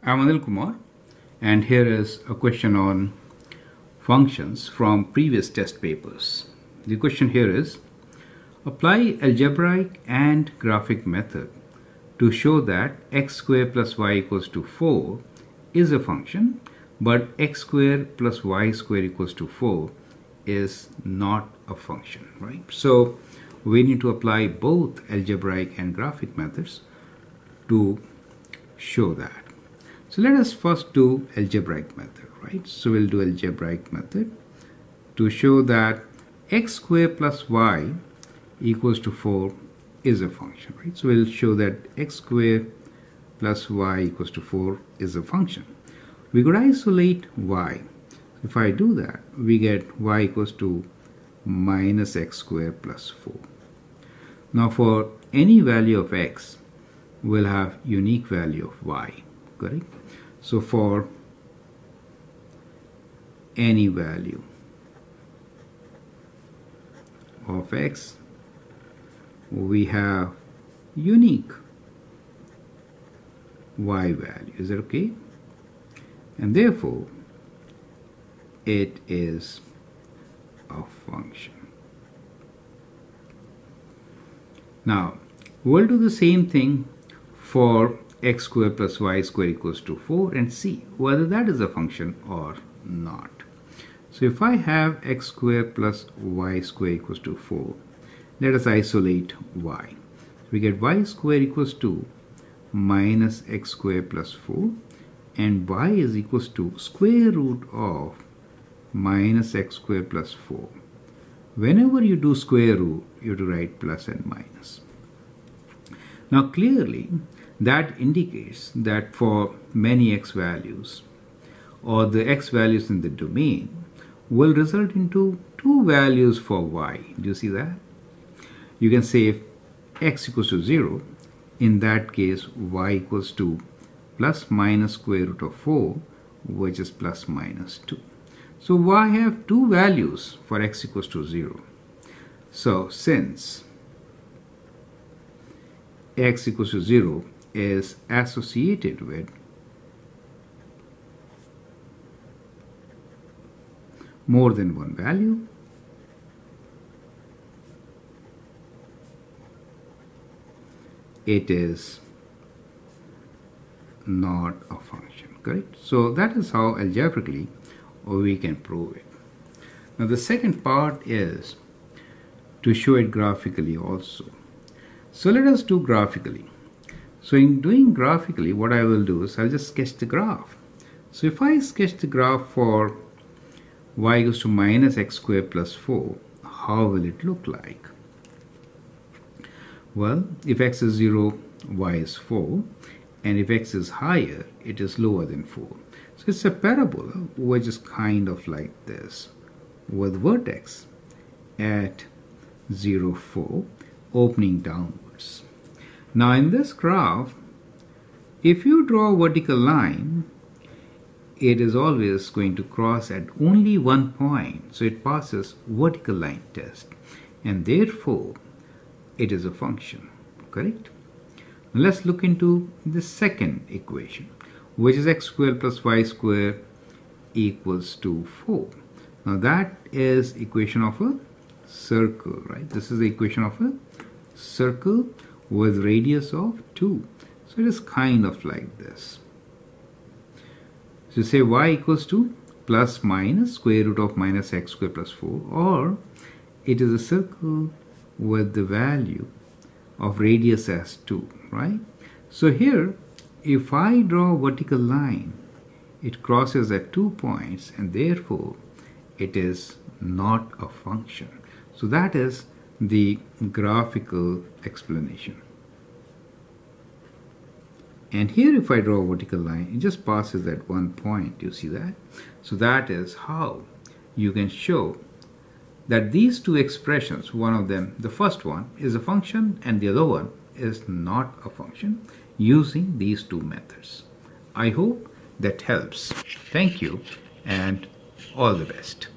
I'm Anil Kumar and here is a question on functions from previous test papers. The question here is apply algebraic and graphic method to show that x squared plus y equals to 4 is a function but x squared plus y squared equals to 4 is not a function right so we need to apply both algebraic and graphic methods to show that so let us first do algebraic method, right? So we'll do algebraic method to show that x square plus y equals to 4 is a function, right? So we'll show that x square plus y equals to 4 is a function. We could isolate y. If I do that, we get y equals to minus x square plus 4. Now for any value of x, we'll have unique value of y, correct? So for any value of x, we have unique y value. Is that okay? And therefore, it is a function. Now, we'll do the same thing for x square plus y square equals to 4 and see whether that is a function or not. So if I have x square plus y square equals to 4, let us isolate y. We get y square equals to minus x square plus 4 and y is equals to square root of minus x square plus 4. Whenever you do square root, you have to write plus and minus. Now clearly, that indicates that for many x values or the x values in the domain will result into two values for y. Do you see that? You can say if x equals to 0, in that case y equals to plus minus square root of 4 which is plus minus 2. So y have two values for x equals to 0. So since x equals to 0 is associated with more than one value. It is not a function correct? So that is how algebraically we can prove it. Now the second part is to show it graphically also. So let us do graphically so in doing graphically, what I will do is I'll just sketch the graph. So if I sketch the graph for y equals to minus x squared plus 4, how will it look like? Well, if x is 0, y is 4, and if x is higher, it is lower than 4. So it's a parabola which is kind of like this, with vertex at 0, 4, opening downwards. Now in this graph, if you draw a vertical line, it is always going to cross at only one point. So it passes vertical line test. And therefore, it is a function, correct? Now let's look into the second equation, which is x squared plus y squared equals to 4. Now that is equation of a circle, right? This is the equation of a circle with radius of 2. So it is kind of like this. So say y equals to plus minus square root of minus x squared plus 4 or it is a circle with the value of radius as 2, right? So here, if I draw a vertical line, it crosses at two points and therefore it is not a function. So that is the graphical explanation. And here if I draw a vertical line, it just passes at one point, you see that? So that is how you can show that these two expressions, one of them, the first one is a function and the other one is not a function using these two methods. I hope that helps. Thank you and all the best.